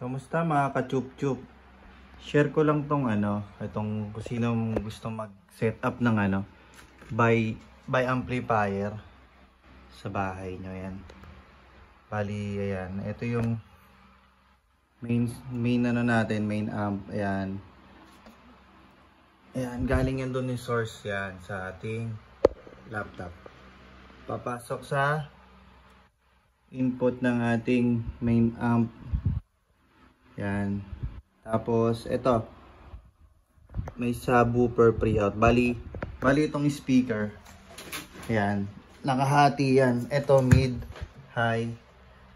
Kamusta mga ka-chup-chup? Share ko lang tong ano, itong kung sino gusto mag-set up ng ano, by, by amplifier sa bahay nyo yan. Bali, ayan. Ito yung main, main ano natin, main amp. Ayan. Ayan, galing yan doon yung source yan sa ating laptop. Papasok sa input ng ating main amp. Yan. Tapos, ito. May subwoofer pre-out. Bali, bali itong speaker. Yan. Nakahati yan. Ito mid, high.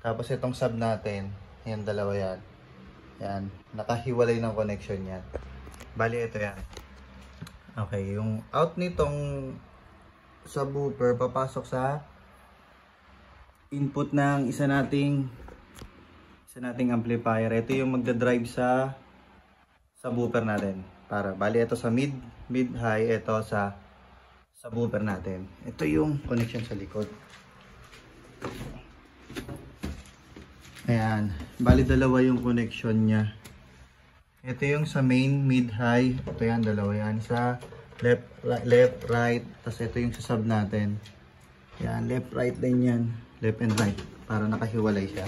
Tapos itong sub natin. Yan, dalawa yan. Yan. Nakahiwalay ng connection yan. Bali, ito yan. Okay, yung out nitong subwoofer papasok sa input ng isa nating isa nating amplifier. Ito yung magda-drive sa subwoofer natin. Para bali ito sa mid, mid high, ito sa subwoofer natin. Ito yung connection sa likod. Ayan, bali dalawa yung connection niya. Ito yung sa main, mid, high. Ito yan, dalawa yan. Sa left, left, right. Tapos ito yung sa sub natin. Yan, left, right din yan. Left and right. Para nakahiwalay siya.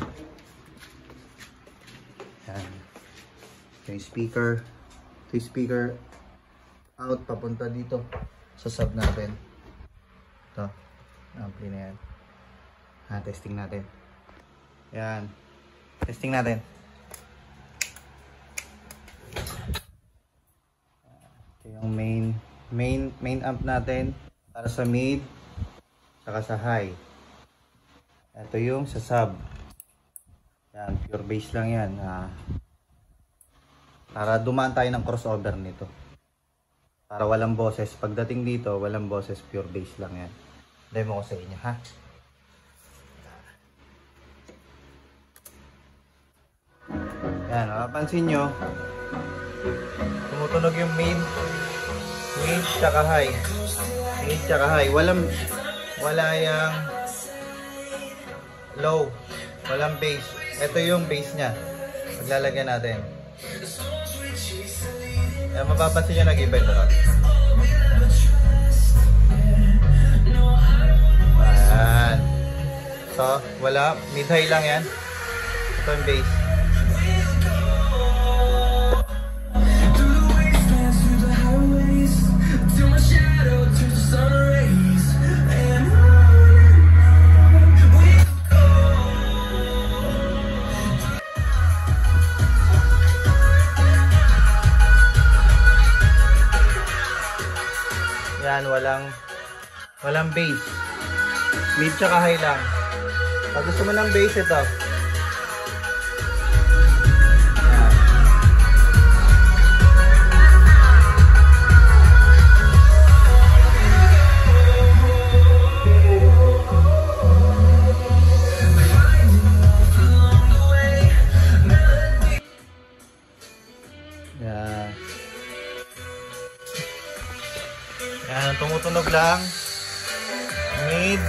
Yan. Ito yung speaker. Ito speaker out papunta dito sa sub natin. Ito. Ampli na yan. Ha, testing natin. Yan. Testing natin. Ito yung main main main amp natin para sa mid saka sa high. Ito yung sa sub. Yan, pure bass lang yan. Ah, para dumaan tayo ng crossover nito. Para walang boses. Pagdating dito, walang boses, pure bass lang yan. Demo ko sa inyo, ha? Yan, mapapansin nyo, tumutunog yung main, main tsaka high. Main tsaka high. Walang, wala yung low. Walang bass. Ito yung bass niya. Maglalagyan natin. Yan, mapapansin nyo nag-iba ito. Ayan. So, wala. Mid-high lang yan. Ito yung bass. Yan, walang walang bass. Mid tsaka high lang. Pag gusto mo ng bass, ito. Yan, tumutunog lang. Mid.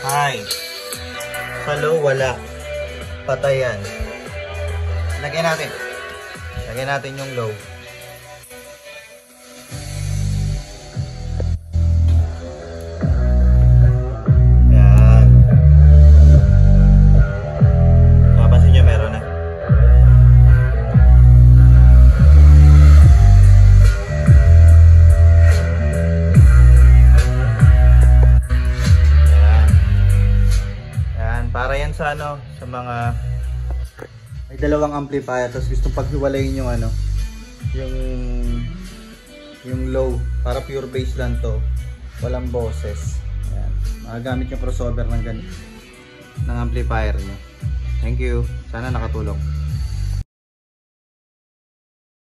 High. Sa low, wala. Patay yan. Lagyan natin. Lagyan natin yung low. Sa ano, sa mga may dalawang amplifier tapos gusto paghiwalayin yung ano, yung yung low para pure bass lang to. Walang boses. Yan. Magagamit yung crossover ng ganito ng amplifier nyo. Thank you. Sana nakatulong.